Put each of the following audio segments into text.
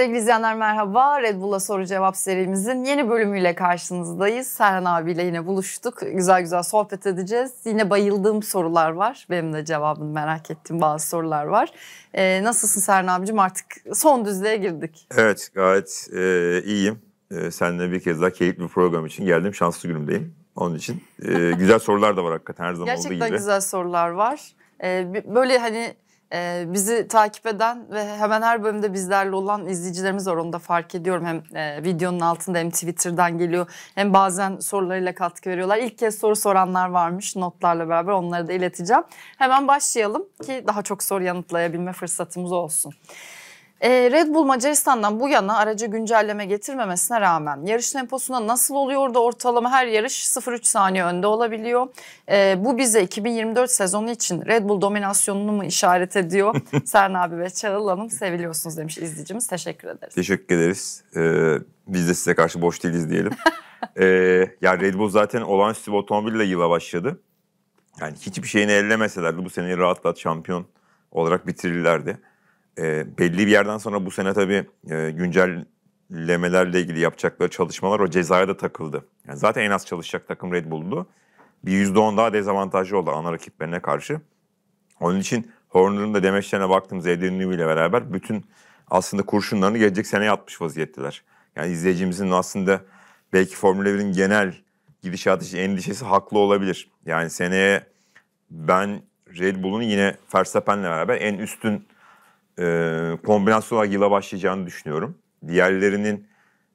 Sevgili izleyenler merhaba. Red Bull'a soru cevap serimizin yeni bölümüyle karşınızdayız. Serhan abiyle yine buluştuk. Güzel güzel sohbet edeceğiz. Yine bayıldığım sorular var. Benim de cevabını merak ettiğim bazı sorular var. Ee, nasılsın Serhan abicim? Artık son düzlüğe girdik. Evet gayet e, iyiyim. E, seninle bir kez daha keyifli bir program için geldim. Şanslı günümdeyim. Onun için e, güzel sorular da var hakikaten her zaman Gerçekten olduğu gibi. güzel sorular var. Ee, böyle hani e, bizi takip eden ve hemen her bölümde bizlerle olan izleyicilerimiz var. Onu da fark ediyorum. Hem e, videonun altında hem Twitter'dan geliyor. Hem bazen sorularıyla katkı veriyorlar. İlk kez soru soranlar varmış notlarla beraber onları da ileteceğim. Hemen başlayalım ki daha çok soru yanıtlayabilme fırsatımız olsun. Ee, Red Bull Macaristan'dan bu yana araca güncelleme getirmemesine rağmen yarış temposunda nasıl oluyor da ortalama her yarış 0-3 saniye önde olabiliyor. Ee, bu bize 2024 sezonu için Red Bull dominasyonunu mu işaret ediyor? Serhan abi ve Çağıl Hanım seviliyorsunuz demiş izleyicimiz. Teşekkür ederiz. Teşekkür ederiz. E, biz de size karşı boş değiliz diyelim. e, yani Red Bull zaten olağanüstü bir otomobille yıla başladı. Yani hiçbir şeyini ellemeselerdi bu seneyi rahat rahat şampiyon olarak bitirirlerdi. E, belli bir yerden sonra bu sene tabii e, güncellemelerle ilgili yapacakları çalışmalar o cezaya da takıldı. Yani zaten en az çalışacak takım Red Bull'du. Bir %10 daha dezavantajlı oldu ana rakiplerine karşı. Onun için Horner'ın da demeçlerine baktığımız Adrian Newey ile beraber bütün aslında kurşunlarını gelecek seneye atmış vaziyetteler. Yani izleyicimizin aslında belki Formula 1'in genel gidişatı için endişesi haklı olabilir. Yani seneye ben Red Bull'un yine Verstappen'le beraber en üstün e, kombinasyon olarak yıla başlayacağını düşünüyorum. Diğerlerinin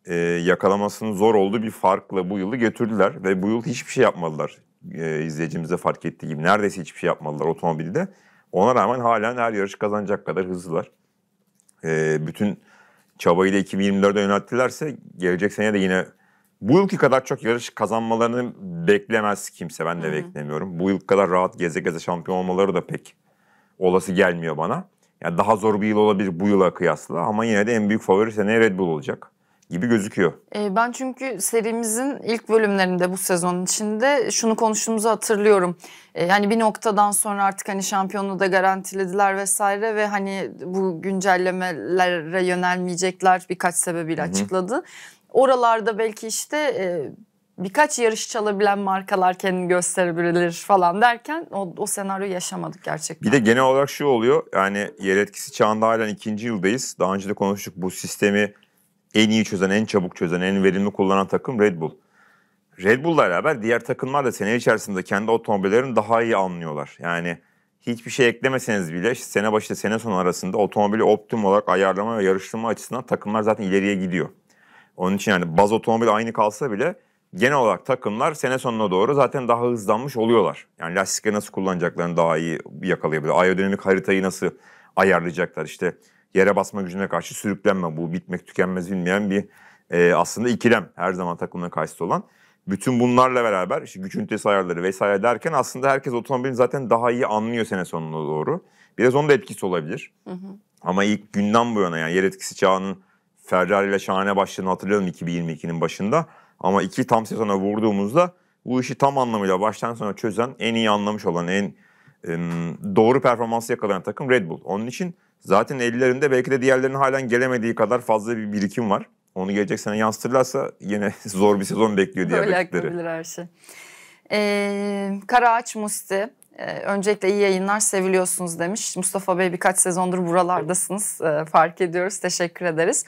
e, yakalamasının zor olduğu bir farkla bu yılı götürdüler ve bu yıl hiçbir şey yapmadılar. E, izleyicimize fark ettiği gibi neredeyse hiçbir şey yapmadılar otomobilde. Ona rağmen halen her yarış kazanacak kadar hızlılar. E, bütün çabayı da 2024'e yönelttilerse gelecek sene de yine bu yılki kadar çok yarış kazanmalarını beklemez kimse. Ben de Hı hı. beklemiyorum. Bu yıl kadar rahat geze geze şampiyon olmaları da pek olası gelmiyor bana. Yani daha zor bir yıl olabilir bu yıla kıyasla ama yine de en büyük favori seneye Red Bull olacak gibi gözüküyor. Ee, Ben çünkü serimizin ilk bölümlerinde bu sezon içinde şunu konuştuğumuzu hatırlıyorum. Ee, Yani bir noktadan sonra artık hani şampiyonluğu da garantilediler vesaire ve hani bu güncellemelere yönelmeyecekler birkaç sebebiyle Hı hı. açıkladı. Oralarda belki işte e, birkaç yarış çalabilen markalar kendini gösterebilir falan derken o, o senaryoyu yaşamadık gerçekten. Bir de genel olarak şu oluyor yani yer etkisi çağında halen ikinci yıldayız. Daha önce de konuştuk bu sistemi en iyi çözen, en çabuk çözen, en verimli kullanan takım Red Bull. Red Bull'la beraber diğer takımlar da sene içerisinde kendi otomobillerini daha iyi anlıyorlar. Yani hiçbir şey eklemeseniz bile işte sene başı sene sonu arasında otomobili optimum olarak ayarlama ve yarıştırma açısından takımlar zaten ileriye gidiyor. Onun için yani baz otomobil aynı kalsa bile genel olarak takımlar sene sonuna doğru zaten daha hızlanmış oluyorlar. Yani lastikleri nasıl kullanacaklarını daha iyi yakalayabiliyor. Aerodinamik haritayı nasıl ayarlayacaklar işte yere basma gücüne karşı sürüklenme bu bitmek tükenmez bilmeyen bir e, aslında ikilem her zaman takımların karşısında olan. Bütün bunlarla beraber işte güç ünitesi ayarları vesaire derken aslında herkes otomobilini zaten daha iyi anlıyor sene sonuna doğru. Biraz onun da etkisi olabilir. Hı hı. Ama ilk günden bu yana yani yer etkisi çağının Ferrari ile şahane başladığını hatırlıyorum 2022'nin başında. Ama iki tam sezona vurduğumuzda bu işi tam anlamıyla baştan sona çözen, en iyi anlamış olan, en doğru performansı yakalayan takım Red Bull. Onun için zaten ellerinde belki de diğerlerinin halen gelemediği kadar fazla bir birikim var. Onu gelecek sene yansıtırlarsa yine zor bir sezon bekliyor diğer Böyle rakipleri. her şey. Ee, Karaağaç Musti. Ee, öncelikle iyi yayınlar seviliyorsunuz demiş. Mustafa Bey birkaç sezondur buralardasınız. Ee, fark ediyoruz. Teşekkür ederiz.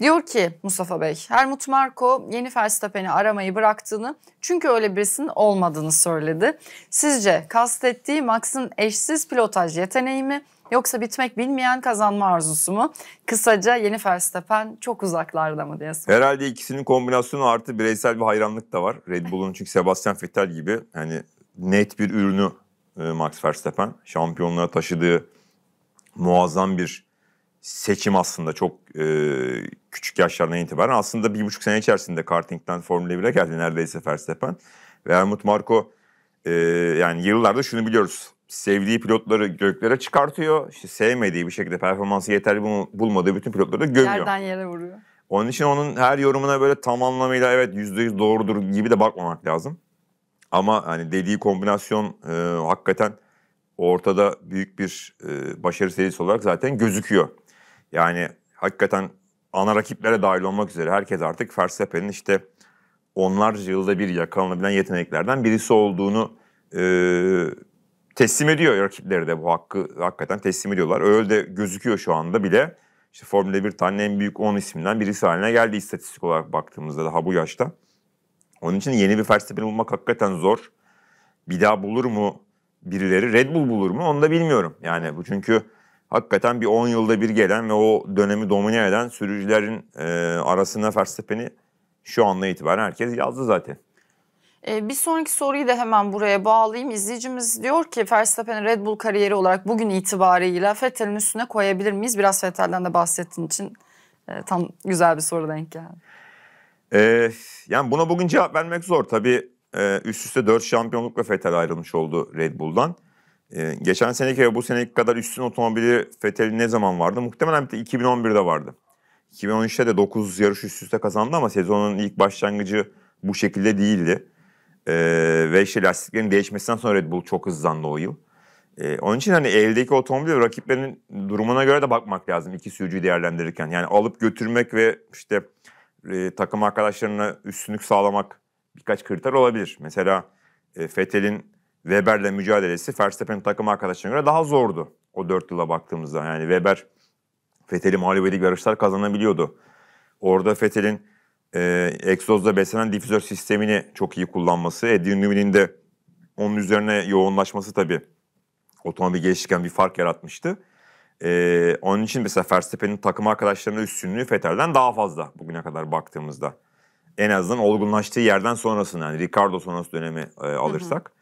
Diyor ki Mustafa Bey, Helmut Marko yeni Verstappen'i aramayı bıraktığını çünkü öyle birisinin olmadığını söyledi. Sizce kastettiği Max'ın eşsiz pilotaj yeteneği mi yoksa bitmek bilmeyen kazanma arzusu mu? Kısaca yeni Verstappen çok uzaklarda mı diye. Herhalde ikisinin kombinasyonu artı bireysel bir hayranlık da var. Red Bull'un çünkü Sebastian Vettel gibi hani net bir ürünü e, Max Verstappen. Şampiyonluğa taşıdığı muazzam bir seçim aslında çok e, küçük yaşlardan itibaren. Aslında bir buçuk sene içerisinde kartingden Formula 1'e geldi neredeyse Verstappen. Ve Helmut Marko e, yani yıllarda şunu biliyoruz. Sevdiği pilotları göklere çıkartıyor. İşte sevmediği bir şekilde performansı yeterli bul- bulmadığı bütün pilotları da gömüyor. Yerden yere vuruyor. Onun için onun her yorumuna böyle tam anlamıyla evet yüzde yüz doğrudur gibi de bakmamak lazım. Ama hani dediği kombinasyon e, hakikaten ortada büyük bir e, başarı serisi olarak zaten gözüküyor. Yani hakikaten ana rakiplere dahil olmak üzere herkes artık Verstappen'in işte onlarca yılda bir yakalanabilen yeteneklerden birisi olduğunu e, teslim ediyor rakipleri de bu hakkı hakikaten teslim ediyorlar. Öyle de gözüküyor şu anda bile. İşte Formula 1 tane en büyük 10 isimden birisi haline geldi istatistik olarak baktığımızda daha bu yaşta. Onun için yeni bir Verstappen'i bulmak hakikaten zor. Bir daha bulur mu birileri? Red Bull bulur mu? Onu da bilmiyorum. Yani bu çünkü hakikaten bir 10 yılda bir gelen ve o dönemi domine eden sürücülerin e, arasına Verstappen'i şu anla itibaren herkes yazdı zaten. Ee, bir sonraki soruyu da hemen buraya bağlayayım. İzleyicimiz diyor ki Verstappen'in Red Bull kariyeri olarak bugün itibarıyla Vettel'in üstüne koyabilir miyiz? Biraz Vettel'den de bahsettiğin için e, tam güzel bir soru denk geldi. Ee, yani buna bugün cevap vermek zor. Tabii e, üst üste 4 şampiyonlukla Vettel ayrılmış oldu Red Bull'dan. Ee, geçen seneki ve bu seneki kadar üstün otomobili Vettel'in ne zaman vardı? Muhtemelen bir de 2011'de vardı. 2013'te de 9 yarış üst üste kazandı ama sezonun ilk başlangıcı bu şekilde değildi. Ee, ve işte lastiklerin değişmesinden sonra Red Bull çok hızlandı o yıl. Ee, onun için hani eldeki otomobil rakiplerin durumuna göre de bakmak lazım iki sürücüyü değerlendirirken. Yani alıp götürmek ve işte e, takım arkadaşlarına üstünlük sağlamak birkaç kriter olabilir. Mesela e, Vettel'in Weber'le mücadelesi Verstappen'in takım arkadaşlarına göre daha zordu o dört yıla baktığımızda. Yani Weber Vettel'i mağlup edip yarışlar kazanabiliyordu. Orada Vettel'in e, egzozla beslenen difüzör sistemini çok iyi kullanması, Adrian Newey'nin de onun üzerine yoğunlaşması tabii otomobil gelişirken bir fark yaratmıştı. Ee, onun için mesela Verstappen'in takım arkadaşlarının üstünlüğü Vettel'den daha fazla bugüne kadar baktığımızda. En azından olgunlaştığı yerden sonrasını yani Ricardo sonrası dönemi e, alırsak. Hı hı.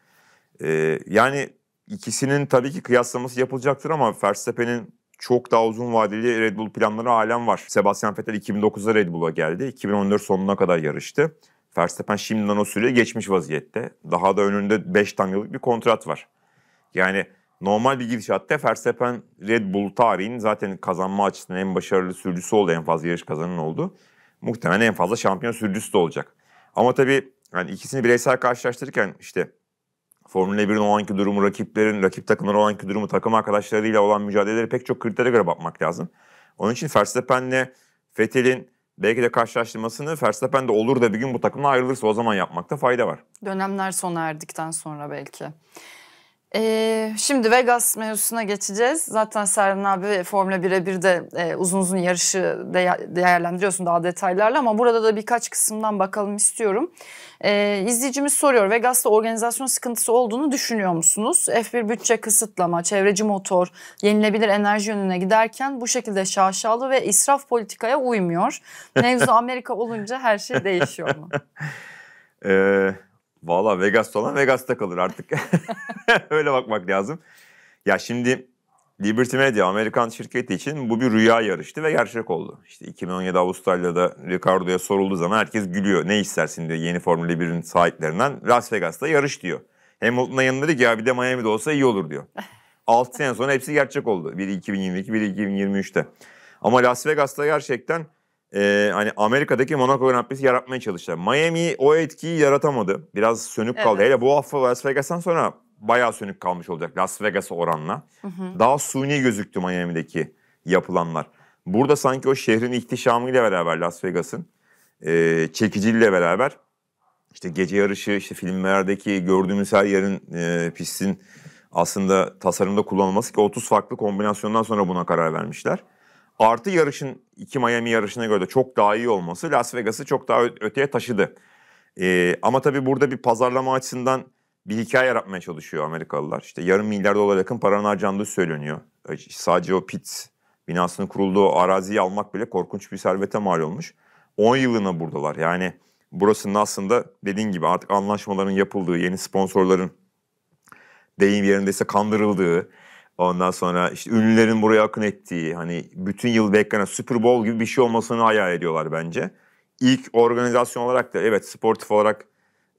E, yani ikisinin tabii ki kıyaslaması yapılacaktır ama Verstappen'in çok daha uzun vadeli Red Bull planları halen var. Sebastian Vettel 2009'da Red Bull'a geldi. 2014 sonuna kadar yarıştı. Verstappen şimdiden o süreyi geçmiş vaziyette. Daha da önünde 5 tam yıllık bir kontrat var. Yani normal bir gidişatta Verstappen Red Bull tarihin zaten kazanma açısından en başarılı sürücüsü oldu. En fazla yarış kazanan oldu. Muhtemelen en fazla şampiyon sürücüsü de olacak. Ama tabii yani ikisini bireysel karşılaştırırken işte Formula 1'in o anki durumu, rakiplerin, rakip takımların o anki durumu, takım arkadaşlarıyla olan mücadeleleri pek çok kritere göre bakmak lazım. Onun için Verstappen'le Vettel'in belki de karşılaştırmasını Verstappen de olur da bir gün bu takımdan ayrılırsa o zaman yapmakta fayda var. Dönemler sona erdikten sonra belki. Ee, şimdi Vegas mevzusuna geçeceğiz. Zaten Serhan abi Formula 1'e bir de e, uzun uzun yarışı de, değerlendiriyorsun daha detaylarla ama burada da birkaç kısımdan bakalım istiyorum. Ee, izleyicimiz soruyor Vegas'ta organizasyon sıkıntısı olduğunu düşünüyor musunuz? F1 bütçe kısıtlama, çevreci motor, yenilebilir enerji yönüne giderken bu şekilde şaşalı ve israf politikaya uymuyor. Mevzu Amerika olunca her şey değişiyor mu? Eee... Valla Vegas'ta olan Vegas'ta kalır artık. Öyle bakmak lazım. Ya şimdi Liberty Media Amerikan şirketi için bu bir rüya yarıştı ve gerçek oldu. İşte 2017 Avustralya'da Ricardo'ya sorulduğu zaman herkes gülüyor. Ne istersin diyor yeni Formula 1'in sahiplerinden. Las Vegas'ta yarış diyor. Hamilton'la yanında dedi ki ya bir de Miami'de olsa iyi olur diyor. 6 sene sonra hepsi gerçek oldu. Biri 2022, biri 2023'te. Ama Las Vegas'ta gerçekten e, hani Amerika'daki Monaco Grand Prix'si yaratmaya çalıştılar. Miami o etkiyi yaratamadı. Biraz sönük evet. kaldı. Hele bu hafta Las Vegas'tan sonra bayağı sönük kalmış olacak Las Vegas'a oranla. Hı hı. Daha suni gözüktü Miami'deki yapılanlar. Burada sanki o şehrin ihtişamıyla beraber Las Vegas'ın e, çekiciliğiyle beraber işte gece yarışı, işte filmlerdeki gördüğümüz her yerin e, pistin aslında tasarımda kullanılması ki 30 farklı kombinasyondan sonra buna karar vermişler. Artı yarışın iki Miami yarışına göre de çok daha iyi olması Las Vegas'ı çok daha öteye taşıdı. Ee, ama tabii burada bir pazarlama açısından bir hikaye yaratmaya çalışıyor Amerikalılar. İşte yarım milyar dolar yakın paranın harcandığı söyleniyor. Sadece o pit binasının kurulduğu araziyi almak bile korkunç bir servete mal olmuş. 10 yılına buradalar. Yani burasının aslında dediğin gibi artık anlaşmaların yapıldığı, yeni sponsorların deyim yerindeyse kandırıldığı, Ondan sonra işte ünlülerin buraya akın ettiği hani bütün yıl beklenen Super Bowl gibi bir şey olmasını hayal ediyorlar bence. İlk organizasyon olarak da evet sportif olarak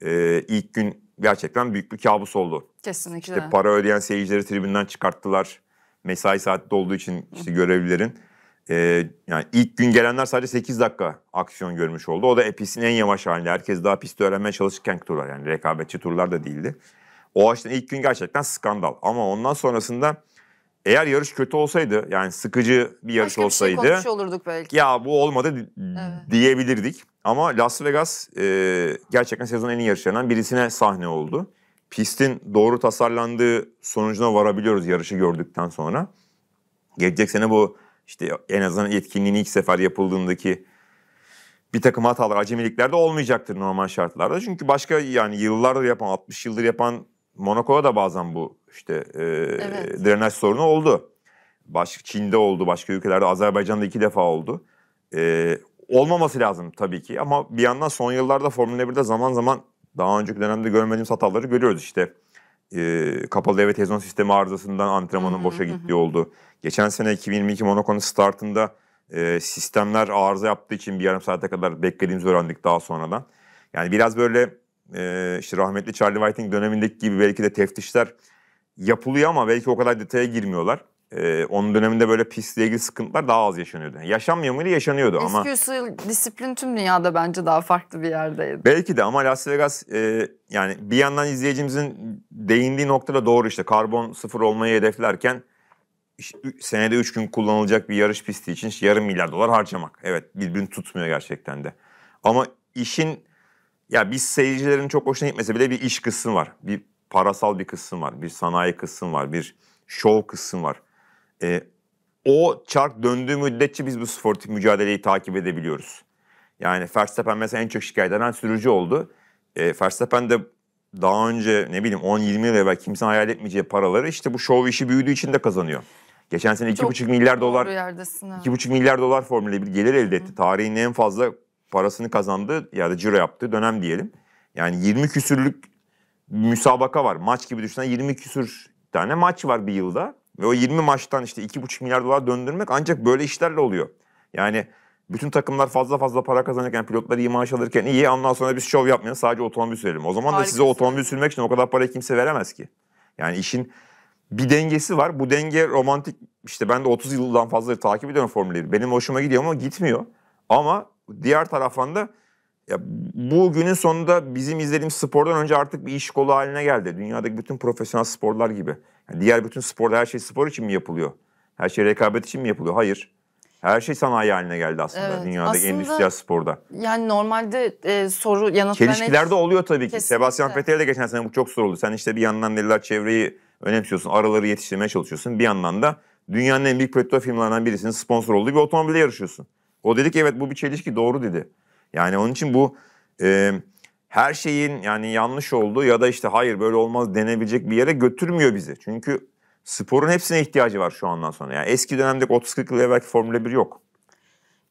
e, ilk gün gerçekten büyük bir kabus oldu. Kesinlikle. İşte para ödeyen seyircileri tribünden çıkarttılar. Mesai saati olduğu için işte görevlilerin. E, yani ilk gün gelenler sadece 8 dakika aksiyon görmüş oldu. O da pistin en yavaş halinde. Herkes daha pisti öğrenmeye çalışırken turlar yani rekabetçi turlar da değildi. O açıdan ilk gün gerçekten skandal. Ama ondan sonrasında Eğer yarış kötü olsaydı yani sıkıcı bir yarış Başka bir şey olsaydı konuşuyor olurduk belki. ya bu olmadı Evet. diyebilirdik. Ama Las Vegas e, gerçekten sezonun en iyi yarışlarından birisine sahne oldu. Pistin doğru tasarlandığı sonucuna varabiliyoruz yarışı gördükten sonra. Gelecek sene bu işte en azından etkinliğin ilk sefer yapıldığındaki bir takım hatalar, acemiliklerde olmayacaktır normal şartlarda. Çünkü başka yani yıllardır yapan, 60 yıldır yapan Monaco'da da bazen bu işte e, Evet. drenaj sorunu oldu. Başka Çin'de oldu, başka ülkelerde, Azerbaycan'da iki defa oldu. E, olmaması lazım tabii ki ama bir yandan son yıllarda Formula 1'de zaman zaman daha önceki dönemde görmediğimiz hataları görüyoruz işte. E, kapalı devre televizyon sistemi arızasından antrenmanın Hı hı, boşa hı gittiği oldu. Geçen sene 2022 Monaco'nun startında e, sistemler arıza yaptığı için bir yarım saate kadar beklediğimizi öğrendik daha sonradan. Yani biraz böyle e, işte rahmetli Charlie Whiting dönemindeki gibi belki de teftişler yapılıyor ama belki o kadar detaya girmiyorlar. E, onun döneminde böyle pistle ilgili sıkıntılar daha az yaşanıyordu. Yani yaşanmıyor muydu? Yaşanıyordu ama. Eski usul disiplin tüm dünyada bence daha farklı bir yerdeydi. Belki de ama Las Vegas e, yani bir yandan izleyicimizin değindiği noktada doğru işte karbon sıfır olmayı hedeflerken işte senede 3 gün kullanılacak bir yarış pisti için işte yarım milyar dolar harcamak. Evet birbirini tutmuyor gerçekten de. Ama işin ya biz seyircilerin çok hoşuna gitmese bile bir iş kısmı var. Bir parasal bir kısım var. Bir sanayi kısmı var. Bir şov kısmı var. E, o çark döndüğü müddetçe biz bu sportif mücadeleyi takip edebiliyoruz. Yani Verstappen mesela en çok şikayet eden sürücü oldu. E, Verstappen de daha önce ne bileyim 10-20 yıl evvel kimsenin hayal etmeyeceği paraları işte bu şov işi büyüdüğü için de kazanıyor. Geçen sene Çok 2,5 milyar dolar Doğru yerdesin. ha. 2,5 milyar dolar Formula 1 gelir elde etti. Tarihin en fazla parasını kazandığı ya da ciro yaptığı dönem diyelim. Yani 20 küsürlük müsabaka var. Maç gibi düşünsen 20 küsür tane maç var bir yılda. Ve o 20 maçtan işte 2,5 milyar dolar döndürmek ancak böyle işlerle oluyor. Yani bütün takımlar fazla fazla para kazanırken, pilotlar iyi maaş alırken iyi ondan sonra biz şov yapmayalım sadece otomobil sürelim. O zaman da Harika size otomobil sürmek için o kadar parayı kimse veremez ki. Yani işin bir dengesi var. Bu denge romantik işte ben de 30 yıldan fazla takip ediyorum Formula 1. Benim hoşuma gidiyor ama gitmiyor. Ama diğer taraftan da ya bu günün sonunda bizim izlediğimiz spordan önce artık bir iş kolu haline geldi. Dünyadaki bütün profesyonel sporlar gibi. Yani diğer bütün sporda her şey spor için mi yapılıyor? Her şey rekabet için mi yapılıyor? Hayır. Her şey sanayi haline geldi aslında Evet, dünyadaki aslında- endüstriyel sporda. Yani normalde e, soru yanıtlarına... Çelişkiler de oluyor tabii ki. Kesinlikle. Sebastian Vettel de geçen sene bu çok soruldu. Sen işte bir yandan dediler çevreyi önemsiyorsun, araları yetiştirmeye çalışıyorsun. Bir yandan da dünyanın en büyük petrol firmalarından birisinin sponsor olduğu bir otomobilde yarışıyorsun. O dedi ki evet bu bir çelişki doğru dedi. Yani onun için bu e, her şeyin yani yanlış olduğu ya da işte hayır böyle olmaz denebilecek bir yere götürmüyor bizi. Çünkü sporun hepsine ihtiyacı var şu andan sonra. Yani eski dönemdeki 30-40 yıl evvelki Formula 1 yok.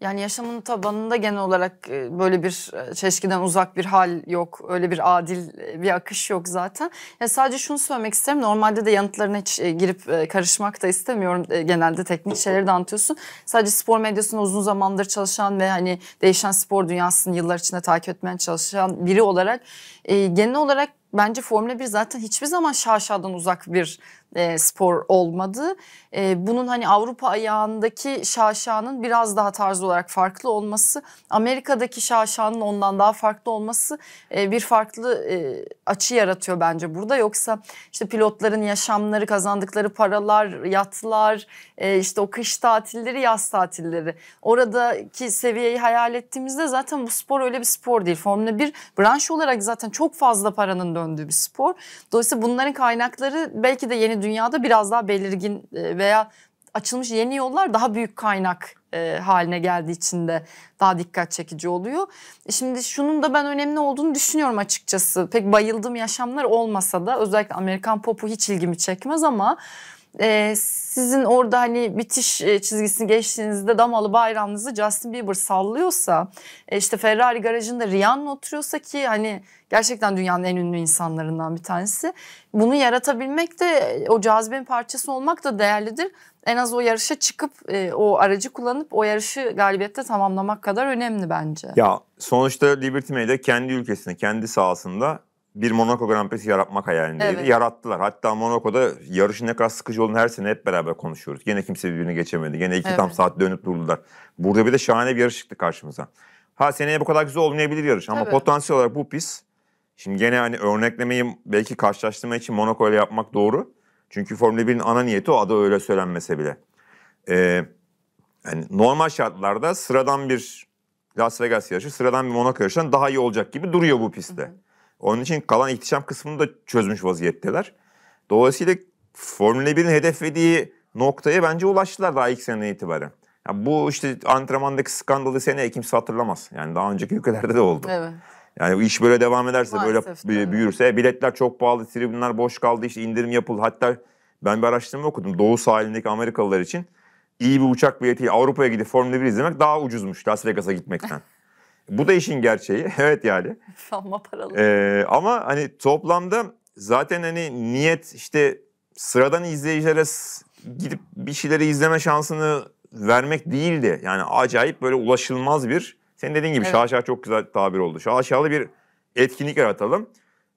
Yani yaşamın tabanında genel olarak e, böyle bir e, çelişkiden uzak bir hal yok. Öyle bir adil e, bir akış yok zaten. Ya sadece şunu söylemek isterim. Normalde de yanıtlarına hiç girip karışmak da istemiyorum. Genelde teknik şeyleri de anlatıyorsun. Sadece spor medyasında uzun zamandır çalışan ve hani değişen spor dünyasını yıllar içinde takip etmeye çalışan biri olarak genel olarak bence Formula 1 zaten hiçbir zaman şaşadan uzak bir e, spor olmadı. E, bunun hani Avrupa ayağındaki şaşanın biraz daha tarz olarak farklı olması, Amerika'daki şaşanın ondan daha farklı olması e, bir farklı e, açı yaratıyor bence burada. Yoksa işte pilotların yaşamları, kazandıkları paralar, yatlar, e, işte o kış tatilleri, yaz tatilleri. Oradaki seviyeyi hayal ettiğimizde zaten bu spor öyle bir spor değil. Formula 1 branş olarak zaten çok fazla paranın döndüğü bir spor. Dolayısıyla bunların kaynakları belki de yeni dünyada biraz daha belirgin e, veya açılmış yeni yollar daha büyük kaynak e, haline geldiği için de daha dikkat çekici oluyor. E, Şimdi şunun da ben önemli olduğunu düşünüyorum açıkçası. Pek bayıldığım yaşamlar olmasa da özellikle Amerikan popu hiç ilgimi çekmez ama e, sizin orada hani bitiş e, çizgisini geçtiğinizde damalı bayrağınızı Justin Bieber sallıyorsa e, işte Ferrari garajında Rihanna oturuyorsa ki hani gerçekten dünyanın en ünlü insanlarından bir tanesi. Bunu yaratabilmek de o cazibenin parçası olmak da değerlidir. En az o yarışa çıkıp e, o aracı kullanıp o yarışı galibiyette tamamlamak kadar önemli bence. Ya sonuçta Liberty Media kendi ülkesinde, kendi sahasında bir Monaco Grand Prix'si yaratmak hayalindeydi. Evet. Yarattılar. Hatta Monaco'da yarışın ne kadar sıkıcı olduğunu her sene hep beraber konuşuyoruz. Gene kimse birbirini geçemedi. Gene iki tam Evet. saat dönüp durdular. Burada bir de şahane bir yarış çıktı karşımıza. Ha seneye bu kadar güzel olmayabilir yarış ama Tabii. potansiyel olarak bu pis. Şimdi gene hani örneklemeyi belki karşılaştırma için Monaco ile yapmak doğru. Çünkü Formula 1'in ana niyeti o adı öyle söylenmese bile. Ee, yani normal şartlarda sıradan bir Las Vegas yarışı, sıradan bir Monaco yarışından daha iyi olacak gibi duruyor bu pistte. Onun için kalan ihtişam kısmını da çözmüş vaziyetteler. Dolayısıyla Formula 1'in hedeflediği noktaya bence ulaştılar daha ilk seneden itibaren. Ya bu işte antrenmandaki skandalı sene kimse hatırlamaz. Yani daha önceki ülkelerde de oldu. Evet. Yani bu iş böyle devam ederse Maalesef böyle de. büyürse biletler çok pahalı, tribünler boş kaldı işte indirim yapıldı. Hatta ben bir araştırma okudum Doğu sahilindeki Amerikalılar için iyi bir uçak biletiyle Avrupa'ya gidip Formula 1 izlemek daha ucuzmuş Las Vegas'a gitmekten. bu da işin gerçeği. Evet yani. Amma paralı. Ee, ama hani toplamda zaten hani niyet işte sıradan izleyicilere gidip bir şeyleri izleme şansını vermek değildi. Yani acayip böyle ulaşılmaz bir senin dediğin gibi Evet. şaşa çok güzel tabir oldu. Şaşalı bir etkinlik yaratalım.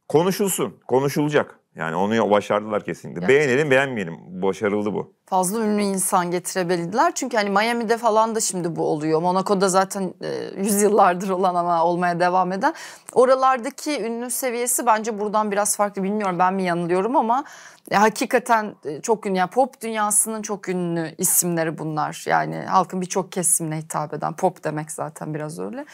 Konuşulsun. Konuşulacak. Yani onu başardılar kesinlikle. Gerçekten. Beğenelim beğenmeyelim. Başarıldı bu. Fazla ünlü insan getirebildiler. Çünkü hani Miami'de falan da şimdi bu oluyor. Monaco'da zaten e, yüzyıllardır olan ama olmaya devam eden. Oralardaki ünlü seviyesi bence buradan biraz farklı. Bilmiyorum ben mi yanılıyorum ama e, hakikaten e, çok ünlü. Yani pop dünyasının çok ünlü isimleri bunlar. Yani halkın birçok kesimine hitap eden. Pop demek zaten biraz öyle.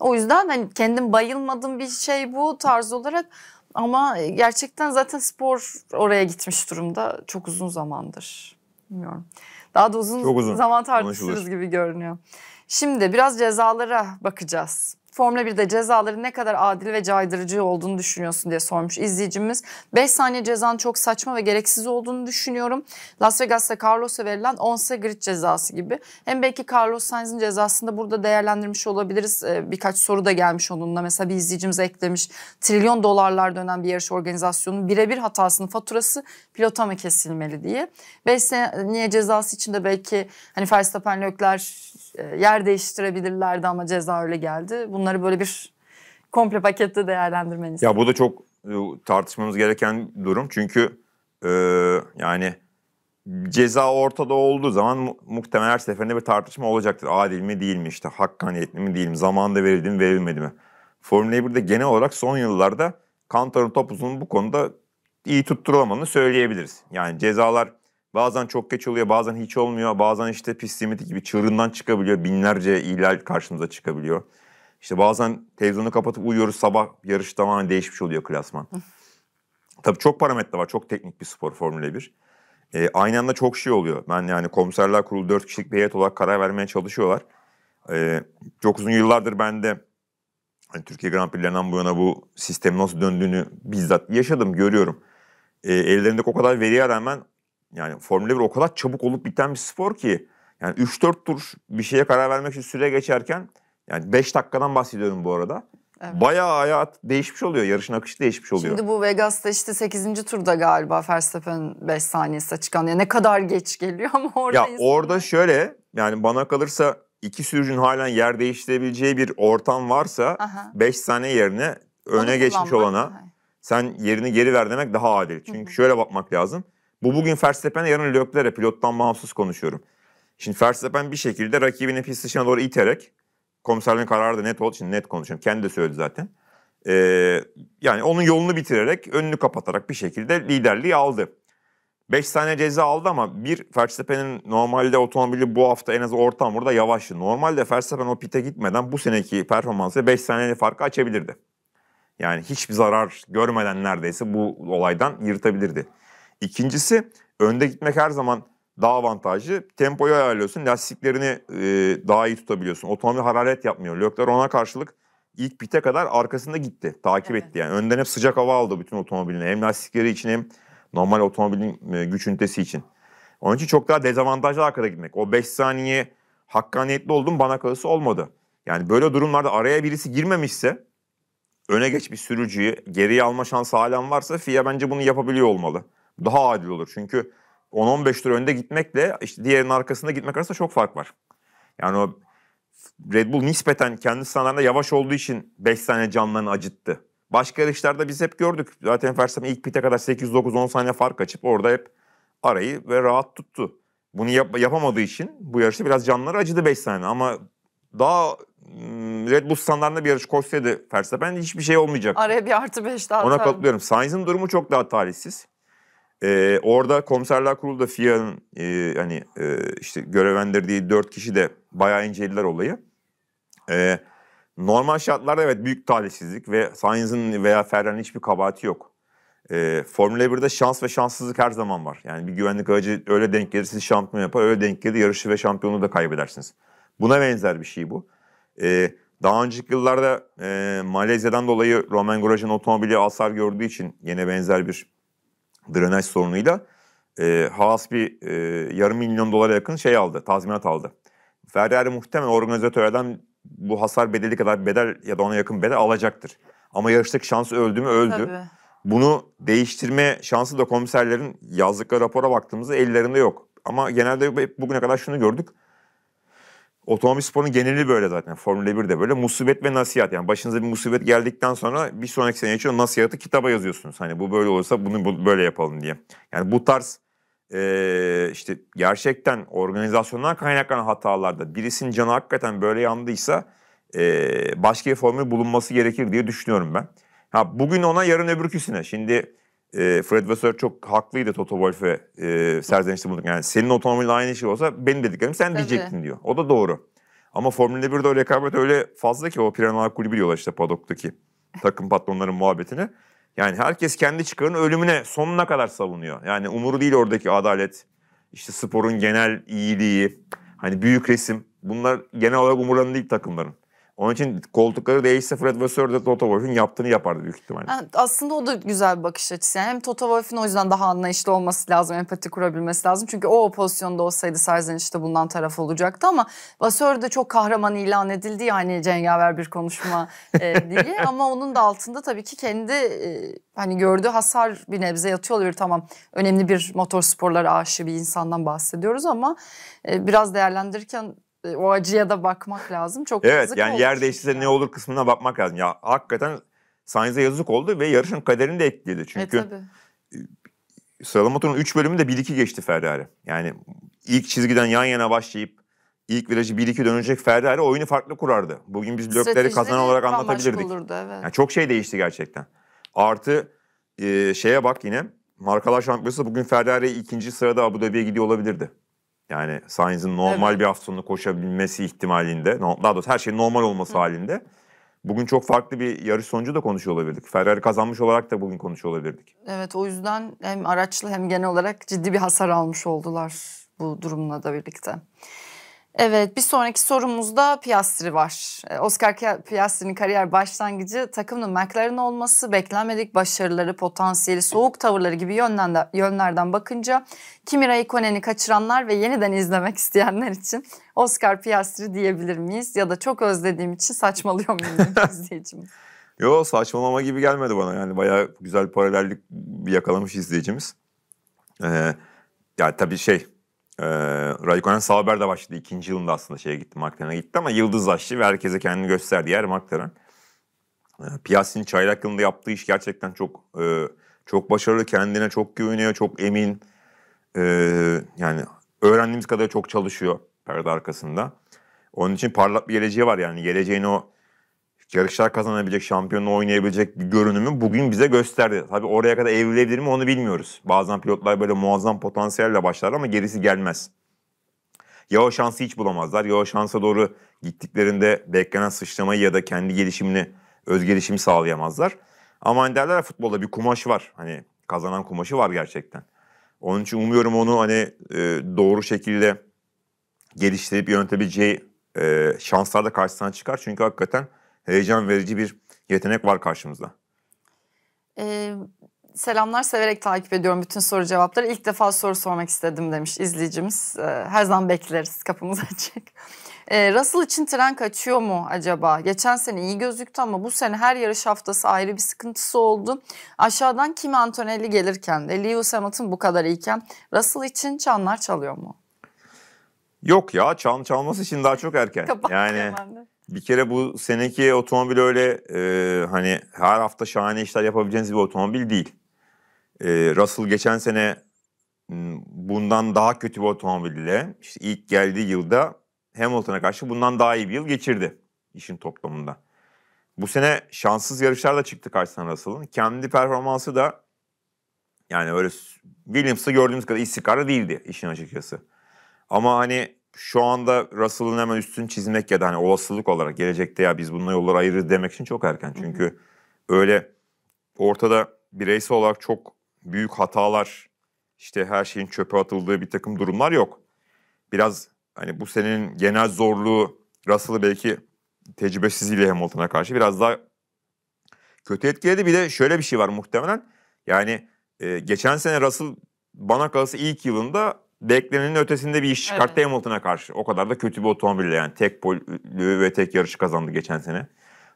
O yüzden hani kendim bayılmadığım bir şey bu tarz olarak. Ama e, gerçekten zaten spor oraya gitmiş durumda çok uzun zamandır. Bilmiyorum. Daha da uzun, Çok uzun. zaman tartışırız gibi görünüyor. Şimdi biraz cezalara bakacağız. Formula 1'de cezaların ne kadar adil ve caydırıcı olduğunu düşünüyorsun diye sormuş izleyicimiz. 5 saniye cezanın çok saçma ve gereksiz olduğunu düşünüyorum. Las Vegas'ta Carlos'a verilen 10 grid cezası gibi. Hem belki Carlos Sainz'in cezasını da burada değerlendirmiş olabiliriz. Ee, birkaç soru da gelmiş onunla. Mesela bir izleyicimiz eklemiş. Trilyon dolarlar dönen bir yarış organizasyonunun birebir hatasının faturası pilota mı kesilmeli diye. 5 saniye cezası için de belki hani Verstappen Leclerc e, yer değiştirebilirlerdi ama ceza öyle geldi. Bunları böyle bir komple pakette değerlendirmeniz. Ya bu da çok e, tartışmamız gereken durum. Çünkü e, yani ceza ortada olduğu zaman mu- muhtemelen her seferinde bir tartışma olacaktır. Adil mi değil mi işte hakkaniyetli mi değil mi zamanında verildi mi verilmedi mi? Formula 1'de genel olarak son yıllarda Kantar'ın topuzunun bu konuda iyi tutturamadığını söyleyebiliriz. Yani cezalar bazen çok geç oluyor bazen hiç olmuyor. Bazen işte pist limiti gibi çığırından çıkabiliyor. Binlerce ihlal karşımıza çıkabiliyor. İşte bazen televizyonu kapatıp uyuyoruz sabah yarış tamamen değişmiş oluyor klasman. Tabii çok parametre var. Çok teknik bir spor Formula 1. Ee, aynı anda çok şey oluyor. Ben yani komiserler kurulu 4 kişilik bir heyet olarak karar vermeye çalışıyorlar. Ee, çok uzun yıllardır ben de hani Türkiye Grand Prix'lerinden bu yana bu sistemin nasıl döndüğünü bizzat yaşadım, görüyorum. Ee, ellerindeki o kadar veriye rağmen yani Formula 1 o kadar çabuk olup biten bir spor ki yani 3-4 tur bir şeye karar vermek için süre geçerken yani 5 dakikadan bahsediyorum bu arada. Evet. Bayağı hayat değişmiş oluyor. Yarışın akışı değişmiş oluyor. Şimdi bu Vegas'ta işte 8. turda galiba Verstappen 5 saniyesi çıkan. Ya ne kadar geç geliyor ama orada ya insanlar- orada şöyle yani bana kalırsa iki sürücünün halen yer değiştirebileceği bir ortam varsa Aha. 5 saniye yerine Onu öne geçmiş kullanmak- olana sen yerini geri ver demek daha adil. Çünkü hı. şöyle bakmak lazım. Bu bugün Verstappen'e yarın Leclerc'e pilottan bağımsız konuşuyorum. Şimdi Verstappen bir şekilde rakibini pist dışına doğru iterek komiserlerin kararı da net olduğu için net konuşuyorum. Kendi de söyledi zaten. Ee, yani onun yolunu bitirerek önünü kapatarak bir şekilde liderliği aldı. 5 tane ceza aldı ama bir Verstappen'in normalde otomobili bu hafta en az orta hamurda yavaştı. Normalde Verstappen o pite gitmeden bu seneki performansı 5 saniye farkı açabilirdi. Yani hiçbir zarar görmeden neredeyse bu olaydan yırtabilirdi. İkincisi önde gitmek her zaman daha avantajlı. Tempoyu ayarlıyorsun, lastiklerini e, daha iyi tutabiliyorsun. Otomobil hararet yapmıyor. Leclerc ona karşılık ilk pite kadar arkasında gitti, takip Evet. etti. Yani önden hep sıcak hava aldı bütün otomobiline. Hem lastikleri için hem normal otomobilin e, güç ünitesi için. Onun için çok daha dezavantajlı arkada gitmek. O 5 saniye hakkaniyetli oldum bana kalırsa olmadı. Yani böyle durumlarda araya birisi girmemişse öne geç bir sürücüyü geriye alma şansı halen varsa FIA bence bunu yapabiliyor olmalı. Daha adil olur. Çünkü 10-15 tur önde gitmekle işte diğerinin arkasında gitmek arasında çok fark var. Yani o Red Bull nispeten kendi standartında yavaş olduğu için 5 saniye canlarını acıttı. Başka yarışlarda biz hep gördük. Zaten Verstappen ilk pite kadar 8-9-10 saniye fark açıp orada hep arayı ve rahat tuttu. Bunu yap- yapamadığı için bu yarışta biraz canları acıdı 5 saniye ama daha mm, Red Bull standartında bir yarış koşsaydı Verstappen hiçbir şey olmayacak. Araya bir artı 5 daha Ona katılıyorum. Sainz'in durumu çok daha talihsiz. Ee, orada komiserler kurulu da FIA'nın e, hani e, işte görevlendirdiği dört kişi de bayağı incelediler olayı. Ee, normal şartlarda evet büyük talihsizlik ve Sainz'ın veya Ferrari'nin hiçbir kabahati yok. Ee, Formula 1'de şans ve şanssızlık her zaman var. Yani bir güvenlik aracı öyle denk gelir sizi şampiyon yapar, öyle denk gelir yarışı ve şampiyonluğu da kaybedersiniz. Buna benzer bir şey bu. Ee, daha önceki yıllarda e, Malezya'dan dolayı Romain Grosjean otomobili hasar gördüğü için yine benzer bir drenaj sorunuyla e, Haas bir e, yarım milyon dolara yakın şey aldı, tazminat aldı. Ferrari muhtemelen organizatörden bu hasar bedeli kadar bedel ya da ona yakın bedel alacaktır. Ama yarıştaki şansı öldü mü öldü. Tabii. Bunu değiştirme şansı da komiserlerin yazdıkları rapora baktığımızda ellerinde yok. Ama genelde bugüne kadar şunu gördük. Otomobil sporunun geneli böyle zaten. Formula 1'de böyle. Musibet ve nasihat. Yani başınıza bir musibet geldikten sonra bir sonraki sene için o nasihatı kitaba yazıyorsunuz. Hani bu böyle olursa bunu bu- böyle yapalım diye. Yani bu tarz eee, işte gerçekten organizasyondan kaynaklanan hatalarda birisinin canı hakikaten böyle yandıysa eee, başka bir formül bulunması gerekir diye düşünüyorum ben. Ha bugün ona yarın öbürküsüne. Şimdi e, Fred Vasseur çok haklıydı Toto Wolff'e e, serzenişte bulunduk. Yani senin otomobilin aynı şey olsa benim dediklerim sen Tabii. diyecektin diyor. O da doğru. Ama Formula 1'de o rekabet öyle fazla ki o Piranalar kulübü diyorlar işte padoktaki takım patronların muhabbetine. Yani herkes kendi çıkarının ölümüne sonuna kadar savunuyor. Yani umuru değil oradaki adalet, işte sporun genel iyiliği, hani büyük resim. Bunlar genel olarak umurlarında değil takımların. Onun için koltukları değişse Fred Vasseur de Toto Wolff'un yaptığını yapardı büyük ihtimalle. Yani aslında o da güzel bir bakış açısı. Yani hem Toto Wolff'un o yüzden daha anlayışlı olması lazım, empati kurabilmesi lazım. Çünkü o, o pozisyonda olsaydı Serzeniş'te bundan taraf olacaktı ama Vasseur de çok kahraman ilan edildi yani cengaver bir konuşma e, diye. Ama onun da altında tabii ki kendi e, hani gördüğü hasar bir nebze yatıyor olabilir. Tamam önemli bir motorsporlara aşığı bir insandan bahsediyoruz ama e, biraz değerlendirirken o acıya da bakmak lazım. Çok Evet yazık yani yer değiştirse yani. ne olur kısmına bakmak lazım. Ya hakikaten Sainz'e yazık oldu ve yarışın kaderini de etkiledi. E, Çünkü tabii. sıralama turunun 3 bölümü de 1-2 geçti Ferrari. Yani ilk çizgiden yan yana başlayıp ilk virajı 1-2 dönecek Ferrari oyunu farklı kurardı. Bugün biz Stratejileri kazanan olarak anlatabilirdik. olurdu, evet. Yani çok şey değişti gerçekten. Artı e, şeye bak yine markalar şampiyonası bugün Ferrari ikinci sırada Abu Dhabi'ye gidiyor olabilirdi. Yani Sainz'in normal Evet. bir hafta sonu koşabilmesi ihtimalinde, daha doğrusu her şeyin normal olması halinde bugün çok farklı bir yarış sonucu da konuşuyor olabilirdik. Ferrari kazanmış olarak da bugün konuşuyor olabilirdik. Evet o yüzden hem araçlı hem genel olarak ciddi bir hasar almış oldular bu durumla da birlikte. Evet bir sonraki sorumuzda Piastri var. Ee, Oscar Pi- Piastri'nin kariyer başlangıcı takımın McLaren olması, beklenmedik başarıları, potansiyeli, soğuk tavırları gibi yönlerden bakınca Kimi Raikkonen'i kaçıranlar ve yeniden izlemek isteyenler için Oscar Piastri diyebilir miyiz? Ya da çok özlediğim için saçmalıyor muyum izleyicimiz. Yo saçmalama gibi gelmedi bana yani bayağı güzel paralellik yakalamış izleyicimiz. Ee, yani tabii şey e, Raikkonen Sauber'de başladı. ikinci yılında aslında şeye gitti McLaren'a gitti ama yıldızlaştı ve herkese kendini gösterdi yer McLaren. Ee, Piastri'nin çaylak yılında yaptığı iş gerçekten çok e, çok başarılı. Kendine çok güveniyor, çok emin. Ee, yani öğrendiğimiz kadar çok çalışıyor perde arkasında. Onun için parlak bir geleceği var yani. Geleceğini o yarışlar kazanabilecek, şampiyonla oynayabilecek bir görünümü bugün bize gösterdi. Tabii oraya kadar evrilebilir mi onu bilmiyoruz. Bazen pilotlar böyle muazzam potansiyelle başlar ama gerisi gelmez. Ya o şansı hiç bulamazlar ya o şansa doğru gittiklerinde beklenen sıçramayı ya da kendi gelişimini, öz gelişimi sağlayamazlar. Ama hani derler futbolda bir kumaş var. Hani kazanan kumaşı var gerçekten. Onun için umuyorum onu hani e, doğru şekilde geliştirip yönetebileceği e, şanslar karşısına çıkar. Çünkü hakikaten heyecan verici bir yetenek var karşımızda. Ee, selamlar severek takip ediyorum bütün soru cevapları. İlk defa soru sormak istedim demiş izleyicimiz. Ee, her zaman bekleriz kapımız açık. Ee, Russell için tren kaçıyor mu acaba? Geçen sene iyi gözüktü ama bu sene her yarış haftası ayrı bir sıkıntısı oldu. Aşağıdan Kimi Antonelli gelirken de Lewis Hamilton bu kadar iyiken Russell için çanlar çalıyor mu? Yok ya çal, çalması için daha çok erken. Yani. Bir kere bu seneki otomobil öyle e, hani her hafta şahane işler yapabileceğiniz bir otomobil değil. E, Russell geçen sene bundan daha kötü bir otomobille işte ilk geldiği yılda Hamilton'a karşı bundan daha iyi bir yıl geçirdi işin toplamında. Bu sene şanssız yarışlar da çıktı karşısına Russell'ın. Kendi performansı da Yani öyle Williams'ı gördüğümüz kadar istikrarlı değildi işin açıkçası. Ama hani şu anda Russell'ın hemen üstünü çizmek ya da hani olasılık olarak gelecekte ya biz bununla yolları ayırırız demek için çok erken. Çünkü öyle ortada bireysel olarak çok büyük hatalar işte her şeyin çöpe atıldığı bir takım durumlar yok. Biraz hani bu senenin genel zorluğu Russell'ı belki tecrübesizliğiyle Hamilton'a karşı biraz daha kötü etkiledi. Bir de şöyle bir şey var muhtemelen. Yani e, geçen sene Russell bana kalırsa ilk yılında beklenenin ötesinde bir iş çıkarttı Evet. Hamilton'a karşı. O kadar da kötü bir otomobille yani tek pol ve tek yarışı kazandı geçen sene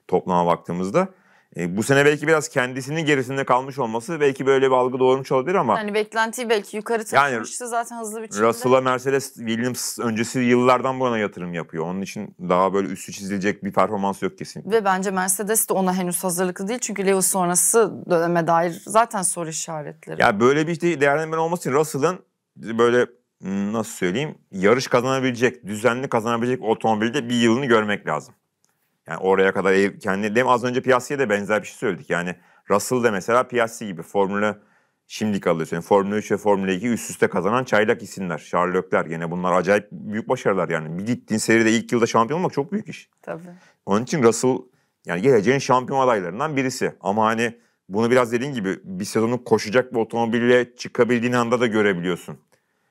toplama baktığımızda. E, bu sene belki biraz kendisinin gerisinde kalmış olması belki böyle bir algı doğurmuş olabilir ama Yani beklentiyi belki yukarı Yani taşımıştı zaten hızlı bir şekilde. Russell'a Mercedes Williams öncesi yıllardan bu yana yatırım yapıyor. Onun için daha böyle üstü çizilecek bir performans yok kesinlikle. Ve bence Mercedes de ona henüz hazırlıklı değil. Çünkü Lewis sonrası döneme dair zaten soru işaretleri. Ya böyle bir de- değerlendirme olması için Russell'ın böyle nasıl söyleyeyim yarış kazanabilecek, düzenli kazanabilecek otomobilde bir yılını görmek lazım. Yani oraya kadar kendi dem az önce Piastri'ye de benzer bir şey söyledik. Yani Russell da mesela Piastri gibi Formula şimdi alıyorsun. Yani Formula 3 ve Formula 2 üst üste kazanan çaylak isimler. Charles Leclerc yine bunlar acayip büyük başarılar yani. Bir gittiğin seride ilk yılda şampiyon olmak çok büyük iş. Tabii. Onun için Russell yani geleceğin şampiyon adaylarından birisi. Ama hani bunu biraz dediğin gibi bir sezonu koşacak bir otomobille çıkabildiğin anda da görebiliyorsun.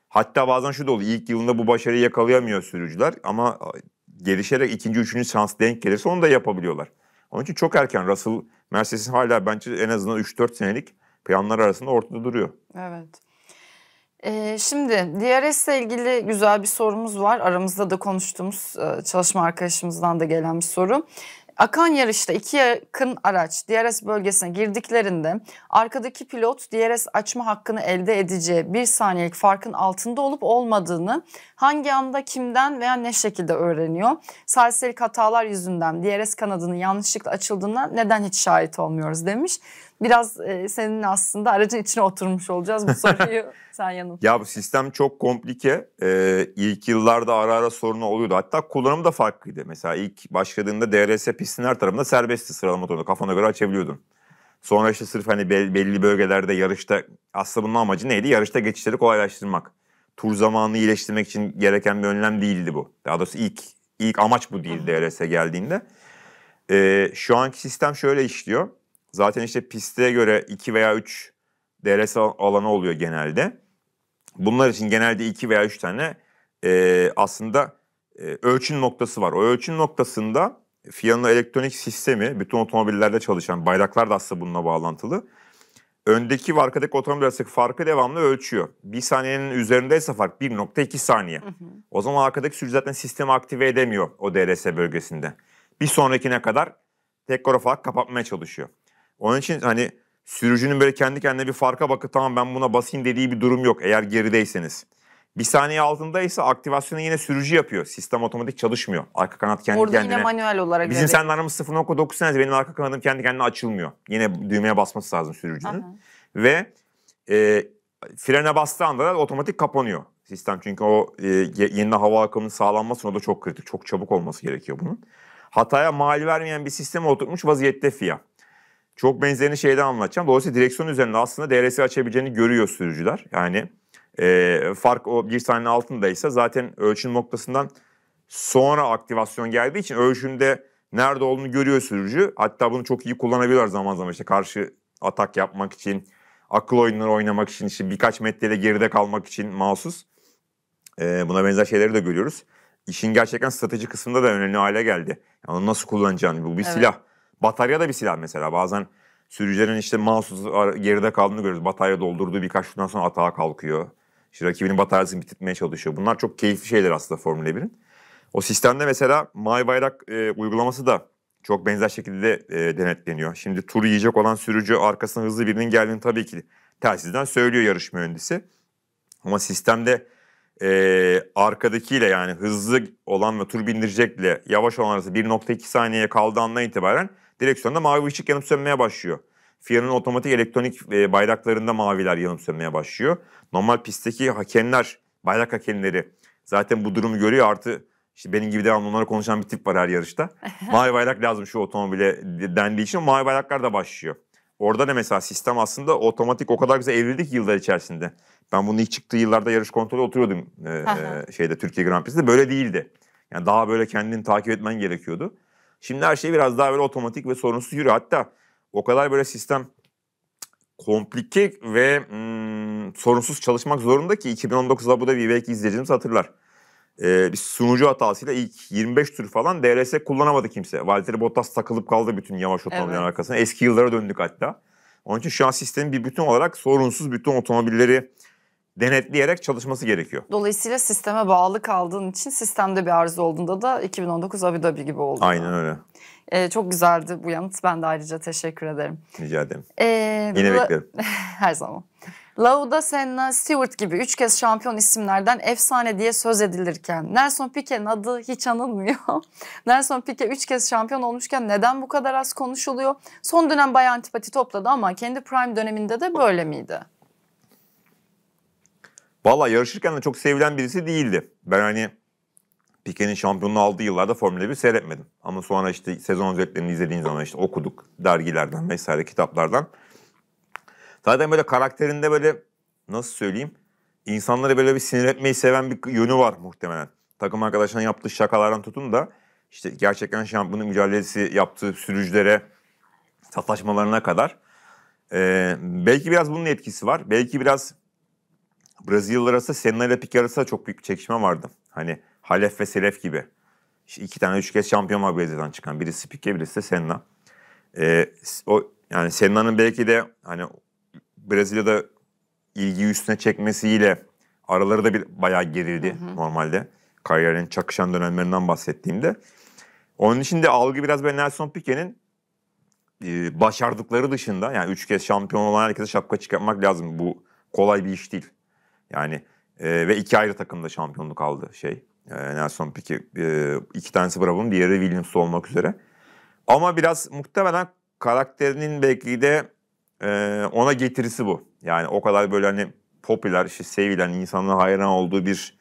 Hatta bazen şu da oluyor. İlk yılında bu başarıyı yakalayamıyor sürücüler ama gelişerek ikinci, üçüncü şans denk gelirse onu da yapabiliyorlar. Onun için çok erken Russell Mercedes'in hala bence en azından 3-4 senelik planlar arasında ortada duruyor. Evet. Ee, şimdi DRS ile ilgili güzel bir sorumuz var. Aramızda da konuştuğumuz e, çalışma arkadaşımızdan da gelen bir soru. Akan yarışta iki yakın araç DRS bölgesine girdiklerinde arkadaki pilot DRS açma hakkını elde edeceği bir saniyelik farkın altında olup olmadığını hangi anda kimden veya ne şekilde öğreniyor? Saliselik hatalar yüzünden DRS kanadının yanlışlıkla açıldığına neden hiç şahit olmuyoruz demiş. Biraz e, senin aslında aracın içine oturmuş olacağız bu soruyu sen yanıt. Ya bu sistem çok komplike. Ee, ilk yıllarda ara ara sorunu oluyordu. Hatta kullanımı da farklıydı. Mesela ilk başladığında DRS pistin her tarafında serbestti sıralama motorunu. Kafana göre açabiliyordun. Sonra işte sırf hani bel- belli bölgelerde yarışta aslında bunun amacı neydi? Yarışta geçişleri kolaylaştırmak. Tur zamanını iyileştirmek için gereken bir önlem değildi bu. Daha doğrusu ilk ilk amaç bu değil DRS'e geldiğinde. Ee, şu anki sistem şöyle işliyor. Zaten işte piste göre 2 veya 3 DRS al- alanı oluyor genelde. Bunlar için genelde 2 veya 3 tane e, aslında e, ölçüm noktası var. O ölçüm noktasında FIA'nın elektronik sistemi, bütün otomobillerde çalışan bayraklar da aslında bununla bağlantılı. Öndeki ve arkadaki otomobil arasındaki farkı devamlı ölçüyor. Bir saniyenin üzerindeyse fark 1.2 saniye. O zaman arkadaki sürücü zaten sistemi aktive edemiyor o DRS bölgesinde. Bir sonrakine kadar tekrar o fark kapatmaya çalışıyor. Onun için hani sürücünün böyle kendi kendine bir farka bakıp tamam ben buna basayım dediği bir durum yok eğer gerideyseniz. Bir saniye altındaysa aktivasyonu yine sürücü yapıyor. Sistem otomatik çalışmıyor. Arka kanat kendi Orada kendine. yine manuel olarak Bizim seninle aramız 0.9 senesi benim arka kanadım kendi kendine açılmıyor. Yine düğmeye basması lazım sürücünün. Aha. Ve e, frene bastığı anda da otomatik kapanıyor sistem. Çünkü o e, ye- yeniden hava akımının sağlanması o da çok kritik. Çok çabuk olması gerekiyor bunun. Hataya mal vermeyen bir sisteme oturtmuş vaziyette FIA. Çok benzerini şeyden anlatacağım. Dolayısıyla direksiyon üzerinde aslında DRS'i açabileceğini görüyor sürücüler. Yani e, fark o bir saniye altındaysa zaten ölçüm noktasından sonra aktivasyon geldiği için ölçümde nerede olduğunu görüyor sürücü. Hatta bunu çok iyi kullanabiliyorlar zaman zaman işte karşı atak yapmak için, akıl oyunları oynamak için, işte birkaç metrede geride kalmak için mahsus. Ee, buna benzer şeyleri de görüyoruz. İşin gerçekten strateji kısmında da önemli hale geldi. Yani onu nasıl kullanacağını, bu bir Evet. silah. Batarya da bir silah mesela. Bazen sürücülerin işte mahsus geride kaldığını görüyoruz. Batarya doldurduğu birkaç turdan sonra atağa kalkıyor. İşte rakibinin bataryasını bitirtmeye çalışıyor. Bunlar çok keyifli şeyler aslında Formula 1'in. O sistemde mesela Mavi Bayrak e, uygulaması da çok benzer şekilde e, denetleniyor. Şimdi tur yiyecek olan sürücü arkasına hızlı birinin geldiğini tabii ki telsizden söylüyor yarış mühendisi. Ama sistemde e, arkadakiyle yani hızlı olan ve tur bindirecekle yavaş olan arası 1.2 saniyeye kaldığı andan itibaren direksiyonda mavi ışık yanıp sönmeye başlıyor. FIA'nın otomatik elektronik e, bayraklarında maviler yanıp sönmeye başlıyor. Normal pistteki hakemler, bayrak hakemleri zaten bu durumu görüyor artı işte benim gibi devamlı onlara konuşan bir tip var her yarışta. mavi bayrak lazım şu otomobile dendiği için mavi bayraklar da başlıyor. orada da mesela sistem aslında otomatik o kadar güzel evrildi ki yıllar içerisinde. Ben bunu ilk çıktığı yıllarda yarış kontrolü oturuyordum e, e, şeyde Türkiye Grand Prix'sinde. Böyle değildi. Yani daha böyle kendini takip etmen gerekiyordu. Şimdi her şey biraz daha böyle otomatik ve sorunsuz yürüyor. Hatta o kadar böyle sistem komplike ve mm, sorunsuz çalışmak zorunda ki 2019 Abu Dhabi belki izleyicimiz hatırlar. Ee, bir sunucu hatasıyla ilk 25 tur falan DRS kullanamadı kimse. Valtteri Bottas takılıp kaldı bütün yavaş otomobillerin Evet. arkasına. Eski yıllara döndük hatta. Onun için şu an sistemin bir bütün olarak sorunsuz bütün otomobilleri denetleyerek çalışması gerekiyor. Dolayısıyla sisteme bağlı kaldığın için sistemde bir arıza olduğunda da 2019 Abu Dhabi gibi oldu. Aynen öyle. Ee, çok güzeldi bu yanıt. Ben de ayrıca teşekkür ederim. Rica ederim. Ee, Yine La- beklerim. Her zaman. Lauda, Senna, Stewart gibi üç kez şampiyon isimlerden efsane diye söz edilirken Nelson Piquet'in adı hiç anılmıyor. Nelson Piquet üç kez şampiyon olmuşken neden bu kadar az konuşuluyor? Son dönem bayağı antipati topladı ama kendi prime döneminde de böyle miydi? Valla yarışırken de çok sevilen birisi değildi. Ben hani Piquet'in şampiyonluğu aldığı yıllarda Formula 1 seyretmedim. Ama sonra işte sezon özetlerini izlediğin zaman işte okuduk dergilerden vesaire kitaplardan. Zaten böyle karakterinde böyle nasıl söyleyeyim insanları böyle bir sinir etmeyi seven bir yönü var muhtemelen. Takım arkadaşlarına yaptığı şakalardan tutun da işte gerçekten şampiyonluk mücadelesi yaptığı sürücülere sataşmalarına kadar. Ee, belki biraz bunun etkisi var. Belki biraz Brezilyalılar arasında Senna ile Piquet arasında çok büyük bir çekişme vardı. Hani Halef ve Selef gibi. İşte iki tane üç kez şampiyon var Brezilya'dan çıkan. Birisi Piquet, birisi de Senna. Ee, o yani Senna'nın belki de hani Brezilya'da ilgiyi üstüne çekmesiyle araları da bir bayağı gerildi normalde. Kariyerin çakışan dönemlerinden bahsettiğimde. Onun için de algı biraz böyle Nelson Piquet'in e, başardıkları dışında yani üç kez şampiyon olan herkese şapka çıkartmak lazım. Bu kolay bir iş değil. Yani e, ve iki ayrı takımda şampiyonluk aldı şey. E, Nelson Piquet e, iki tanesi Bravo'nun diğeri Williams olmak üzere. Ama biraz muhtemelen karakterinin belki de e, ona getirisi bu. Yani o kadar böyle hani popüler, işte sevilen, insanların hayran olduğu bir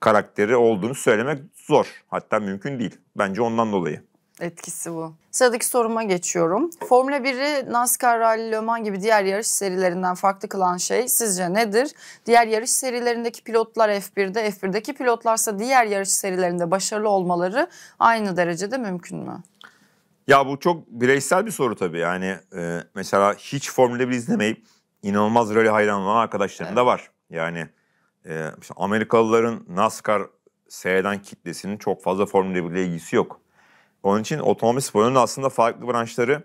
karakteri olduğunu söylemek zor. Hatta mümkün değil. Bence ondan dolayı. Etkisi bu. Sıradaki soruma geçiyorum. Formula 1'i NASCAR, Rally, Le Mans gibi diğer yarış serilerinden farklı kılan şey sizce nedir? Diğer yarış serilerindeki pilotlar F1'de, F1'deki pilotlarsa diğer yarış serilerinde başarılı olmaları aynı derecede mümkün mü? Ya bu çok bireysel bir soru tabii. Yani e, mesela hiç Formula 1 izlemeyip inanılmaz rally hayranı olan arkadaşlarım da var. Yani e, işte Amerikalıların NASCAR seyreden kitlesinin çok fazla Formula 1 ile ilgisi yok. Onun için otomobil sporunun da aslında farklı branşları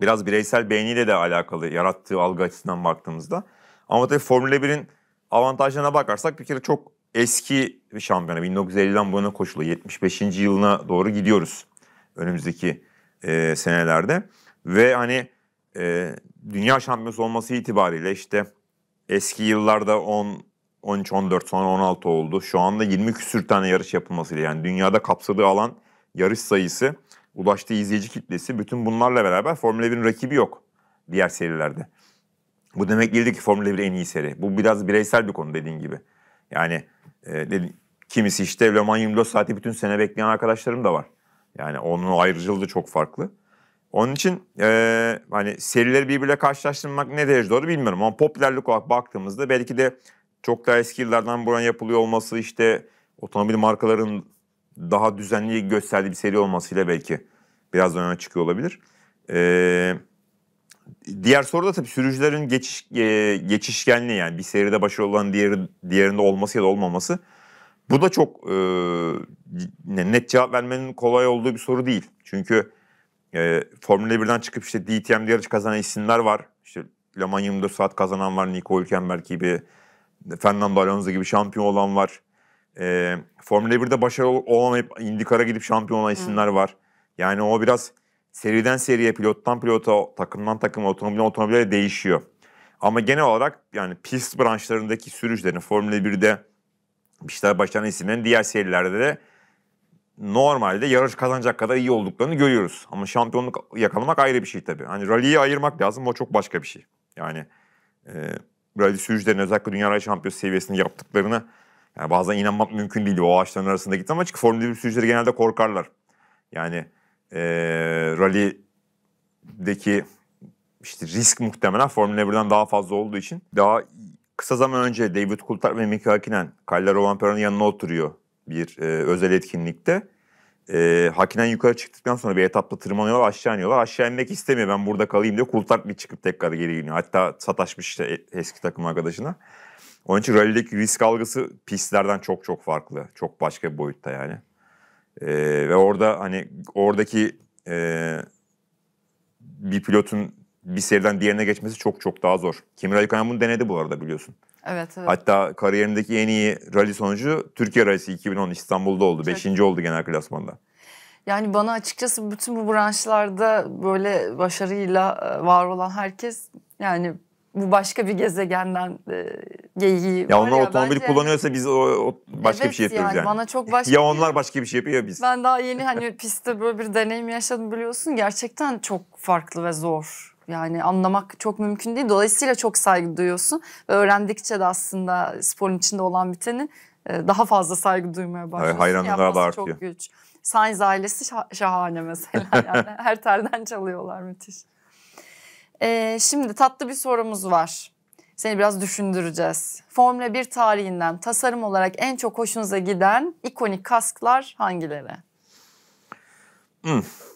biraz bireysel beğeniyle de alakalı yarattığı algı açısından baktığımızda. Ama tabii Formula 1'in avantajlarına bakarsak bir kere çok eski bir şampiyona. 1950'den bu yana koşulu 75. yılına doğru gidiyoruz önümüzdeki e, senelerde. Ve hani e, dünya şampiyonu olması itibariyle işte eski yıllarda 10, 13, 14 sonra 16 oldu. Şu anda 20 küsür tane yarış yapılmasıyla yani dünyada kapsadığı alan yarış sayısı, ulaştığı izleyici kitlesi bütün bunlarla beraber Formula 1'in rakibi yok diğer serilerde. Bu demek değildi ki Formula 1 en iyi seri. Bu biraz bireysel bir konu dediğin gibi. Yani e, dedi- kimisi işte Le Mans 24 saati bütün sene bekleyen arkadaşlarım da var. Yani onun ayrıcalığı da çok farklı. Onun için e, hani serileri birbirle karşılaştırmak ne derece doğru bilmiyorum. Ama popülerlik olarak baktığımızda belki de çok daha eski yıllardan buran yapılıyor olması işte otomobil markaların daha düzenli gösterdiği bir seri olmasıyla belki biraz öne çıkıyor olabilir. Ee, diğer soru da tabii sürücülerin geçiş, e, geçişkenliği yani bir seride başarılı olan diğeri, diğerinde olması ya da olmaması. Bu da çok e, ne- net cevap vermenin kolay olduğu bir soru değil. Çünkü e, Formula 1'den çıkıp işte DTM yarış kazanan isimler var. İşte Le Mans 24 saat kazanan var. Nico Hülkenberg gibi, Fernando Alonso gibi şampiyon olan var. E, Formula 1'de başarılı olamayıp IndyCar'a gidip şampiyon olan isimler var. Yani o biraz seriden seriye, pilottan pilota, takımdan takıma, otomobilden otomobile değişiyor. Ama genel olarak yani pist branşlarındaki sürücülerin Formula 1'de bir şeyler başlayan isimlerin diğer serilerde de normalde yarış kazanacak kadar iyi olduklarını görüyoruz. Ama şampiyonluk yakalamak ayrı bir şey tabii. Hani rally'yi ayırmak lazım o çok başka bir şey. Yani e, rally sürücülerin özellikle dünya rally şampiyonu seviyesinde yaptıklarını yani bazen inanmak mümkün değil o ağaçların arasında gitti ama çünkü Formula 1 sürücüleri genelde korkarlar. Yani e, rally'deki işte risk muhtemelen Formula 1'den daha fazla olduğu için daha kısa zaman önce David Coulthard ve Mika Hakkinen Kalle Rovanpero'nun yanına oturuyor bir e, özel etkinlikte. E, Hakkinen yukarı çıktıktan sonra bir etapta tırmanıyorlar aşağı iniyorlar. Aşağı inmek istemiyor ben burada kalayım diyor. Coulthard bir çıkıp tekrar geri iniyor. Hatta sataşmış işte e- eski takım arkadaşına. Onun için rallideki risk algısı pistlerden çok çok farklı. Çok başka bir boyutta yani. E, ve orada hani oradaki e, bir pilotun bir seriden diğerine geçmesi çok çok daha zor. Kimi Raikkonen bunu denedi bu arada biliyorsun. Evet evet. Hatta kariyerindeki en iyi rally sonucu Türkiye Rallisi 2010 İstanbul'da oldu. Çok Beşinci oldu genel klasmanda. Yani bana açıkçası bütün bu branşlarda böyle başarıyla e, var olan herkes yani bu başka bir gezegenden e, geyiği Ya onlar otomobil bence- kullanıyorsa biz o, o başka bir Evet şey yapıyoruz yani. Bana çok başka Ya bir- onlar başka bir şey yapıyor ya biz. Ben daha yeni hani pistte böyle bir deneyim yaşadım biliyorsun. Gerçekten çok farklı ve zor. Yani anlamak çok mümkün değil. Dolayısıyla çok saygı duyuyorsun. Ve öğrendikçe de aslında sporun içinde olan biteni e, daha fazla saygı duymaya başlıyorsun. hayranlığa da Yapması artıyor. Çok güç. Sainz ailesi şah- şahane mesela. Yani her telden çalıyorlar müthiş. Ee, şimdi tatlı bir sorumuz var. Seni biraz düşündüreceğiz. Formula 1 tarihinden tasarım olarak en çok hoşunuza giden ikonik kasklar hangileri?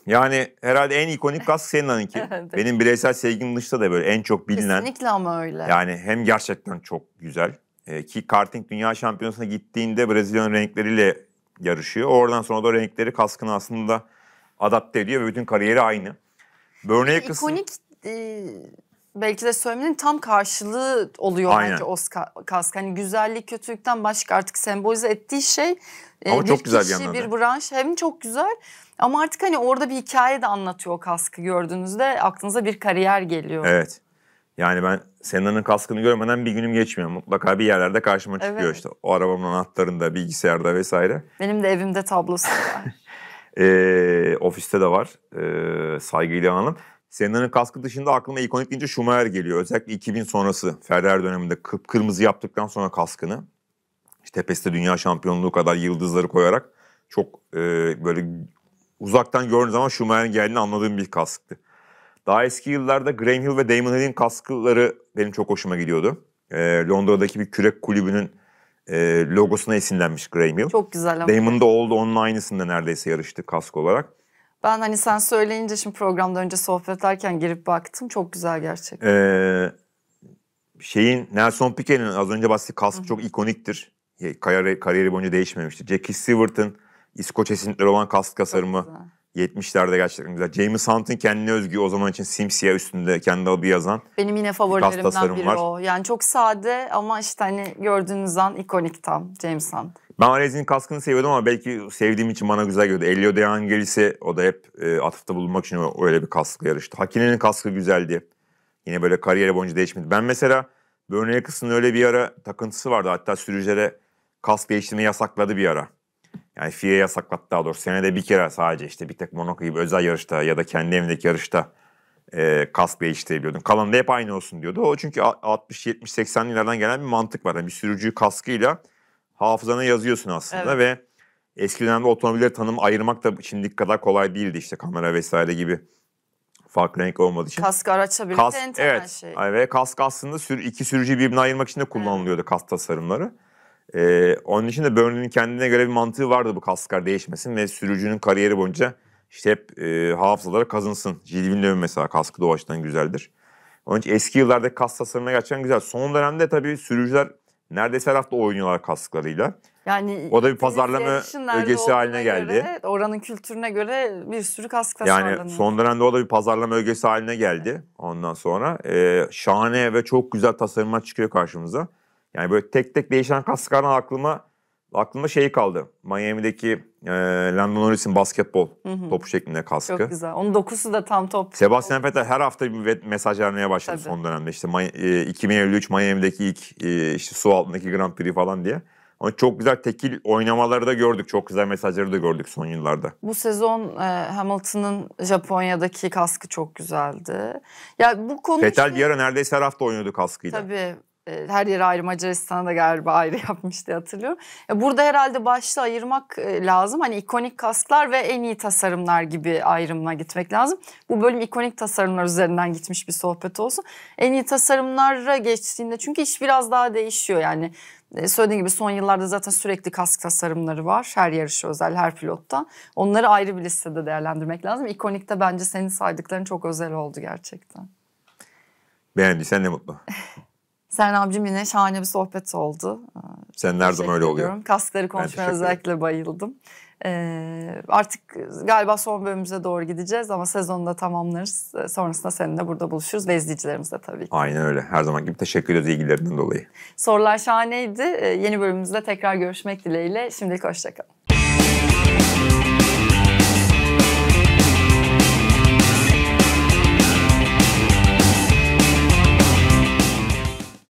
Yani herhalde en ikonik kask Senna'nınki. Evet. Benim bireysel sevgim dışında da böyle en çok bilinen. Kesinlikle ama öyle. Yani hem gerçekten çok güzel e, ki karting dünya şampiyonasına gittiğinde Brezilyan renkleriyle yarışıyor. Oradan sonra da renkleri kaskına aslında adapte ediyor ve bütün kariyeri aynı. Bernie Eccleston- İkonik e, belki de söylemenin tam karşılığı oluyor Aynen. bence o kask. Hani güzellik kötülükten başka artık sembolize ettiği şey e, Ama çok güzel bir kişi, yandan bir da. branş hem çok güzel ama artık hani orada bir hikaye de anlatıyor o kaskı gördüğünüzde aklınıza bir kariyer geliyor. Evet. Yani ben Senna'nın kaskını görmeden bir günüm geçmiyor. Mutlaka bir yerlerde karşıma çıkıyor Evet. işte. O arabanın anahtarında, bilgisayarda vesaire. Benim de evimde tablosu var. Ee, ofiste de var. Ee, saygıyla analım. Senna'nın kaskı dışında aklıma ikonik deyince Schumacher geliyor. Özellikle 2000 sonrası Ferrari döneminde kıpkırmızı yaptıktan sonra kaskını. İşte tepesinde dünya şampiyonluğu kadar yıldızları koyarak çok e, böyle uzaktan gördüğün zaman Schumacher'in geldiğini anladığım bir kasktı. Daha eski yıllarda Graham Hill ve Damon Hill'in kaskları benim çok hoşuma gidiyordu. Ee, Londra'daki bir kürek kulübünün e, logosuna esinlenmiş Graham Hill. çok güzel. Damon da oldu onun aynısında neredeyse yarıştı kask olarak. Ben hani sen söyleyince şimdi programda önce sohbet ederken girip baktım. Çok güzel gerçekten. Ee, şeyin Nelson Piquet'in az önce bahsettiği kask çok ikoniktir. Kariyeri, kariyeri boyunca değişmemiştir. Jackie Stewart'ın İskoç esintileri olan kask tasarımı. 70'lerde gerçekten güzel. James Hunt'ın kendine özgü o zaman için simsiyah üstünde kendi adı yazan. Benim yine favorilerimden biri var. o. Yani çok sade ama işte hani gördüğünüz an ikonik tam James Hunt. Ben Alesi'nin kaskını seviyordum ama belki sevdiğim için bana güzel gördü. Elio De Angelis'i o da hep e, atıfta bulunmak için öyle bir kaskla yarıştı. Hakine'nin kaskı güzeldi. Yine böyle kariyeri boyunca değişmedi. Ben mesela Bernie Eccleston'ın öyle bir ara takıntısı vardı. Hatta sürücülere kask değiştirmeyi yasakladı bir ara. Yani FIA yasakladı daha doğrusu. Senede bir kere sadece işte bir tek Monaco gibi özel yarışta ya da kendi evindeki yarışta e, kask değiştirebiliyordun. Kalanında hep aynı olsun diyordu. O çünkü 60, 70, 80'li yıllardan gelen bir mantık var. Yani bir sürücüyü kaskıyla hafızana yazıyorsun aslında ve eski dönemde otomobilleri tanım ayırmak da şimdiki kadar kolay değildi işte kamera vesaire gibi farklı renk olmadığı için. Kask araçla birlikte Kask, en temel evet. şey. Ve kask aslında sür, iki sürücüyü birbirine ayırmak için de kullanılıyordu kask tasarımları. Ee, onun için de Burnley'nin kendine göre bir mantığı vardı bu kasklar değişmesin ve sürücünün kariyeri boyunca işte hep e, hafızalara kazınsın. Gilles Villeneuve mesela kaskı açıdan güzeldir. Onun için eski yıllarda kask tasarımına gerçekten güzel. Son dönemde tabii sürücüler neredeyse her hafta oynuyorlar kasklarıyla. Yani O da bir pazarlama ögesi haline geldi. göre, oranın kültürüne göre bir sürü kask tasarlanıyor. Yani son dönemde o da bir pazarlama ögesi haline geldi. Ondan sonra e, şahane ve çok güzel tasarımlar çıkıyor karşımıza. Yani böyle tek tek değişen kasklardan aklıma aklıma şey kaldı. Miami'deki e, Landon Norris'in basketbol topu şeklinde kaskı. Çok güzel. Onun dokusu da tam top. Sebastian Vettel her hafta bir mesaj vermeye başladı Tabii. son dönemde. İşte e, 2053 Miami'deki ilk e, işte su altındaki Grand Prix falan diye. Ama çok güzel tekil oynamaları da gördük. Çok güzel mesajları da gördük son yıllarda. Bu sezon e, Hamilton'ın Japonya'daki kaskı çok güzeldi. Ya bu konu Vettel işte- bir ara neredeyse her hafta oynuyordu kaskıyla. Tabii. E, her yere ayrı Macaristan'a da galiba ayrı yapmış diye hatırlıyorum. Burada herhalde başta ayırmak e, lazım. Hani ikonik kasklar ve en iyi tasarımlar gibi ayrımına gitmek lazım. Bu bölüm ikonik tasarımlar üzerinden gitmiş bir sohbet olsun. En iyi tasarımlara geçtiğinde çünkü iş biraz daha değişiyor yani. E, Söylediğim gibi son yıllarda zaten sürekli kask tasarımları var. Her yarışı özel, her pilotta. Onları ayrı bir listede değerlendirmek lazım. İkonikte bence senin saydıkların çok özel oldu gerçekten. Beğendiysen ne mutlu. Sen abicim yine şahane bir sohbet oldu. Sen her zaman öyle oluyor. ediyorum. Kaskları konuşmaya özellikle bayıldım. Ee, artık galiba son bölümümüze doğru gideceğiz ama sezonu da tamamlarız. Ee, Sonrasında seninle burada buluşuruz ve izleyicilerimizle tabii ki. Aynen öyle. Her zaman gibi teşekkür ederiz ilgilerinden dolayı. Sorular şahaneydi. Ee, yeni bölümümüzde tekrar görüşmek dileğiyle. Şimdilik hoşçakalın.